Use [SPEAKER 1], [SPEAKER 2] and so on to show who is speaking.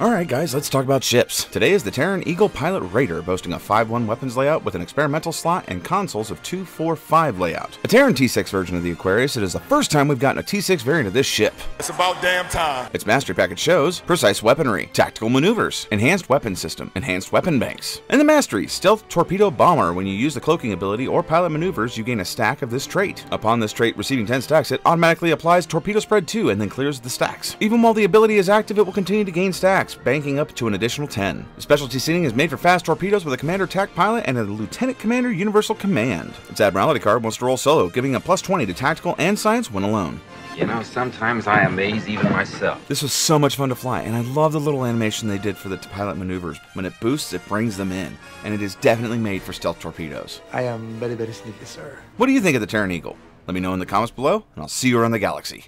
[SPEAKER 1] Alright guys, let's talk about ships. Today is the Terran Eagle Pilot Raider, boasting a 5-1 weapons layout with an experimental slot and consoles of 2-4-5 layout. A Terran T6 version of the Aquarius, it is the first time we've gotten a T6 variant of this ship.
[SPEAKER 2] It's about damn time.
[SPEAKER 1] Its mastery package shows precise weaponry, tactical maneuvers, enhanced weapon system, enhanced weapon banks. And the mastery, stealth torpedo bomber. When you use the cloaking ability or pilot maneuvers, you gain a stack of this trait. Upon this trait receiving 10 stacks, it automatically applies torpedo spread 2 and then clears the stacks. Even while the ability is active, it will continue to gain stacks, banking up to an additional 10. The specialty seating is made for fast torpedoes with a commander tac pilot and a lieutenant commander universal command. Its admiralty card wants to roll solo, giving a plus 20 to tactical and science when alone.
[SPEAKER 3] You know, sometimes I amaze even myself.
[SPEAKER 1] This was so much fun to fly, and I love the little animation they did for the pilot maneuvers. When it boosts, it brings them in, and it is definitely made for stealth torpedoes.
[SPEAKER 4] I am very, very sneaky, sir.
[SPEAKER 1] What do you think of the Terran Eagle? Let me know in the comments below, and I'll see you around the galaxy.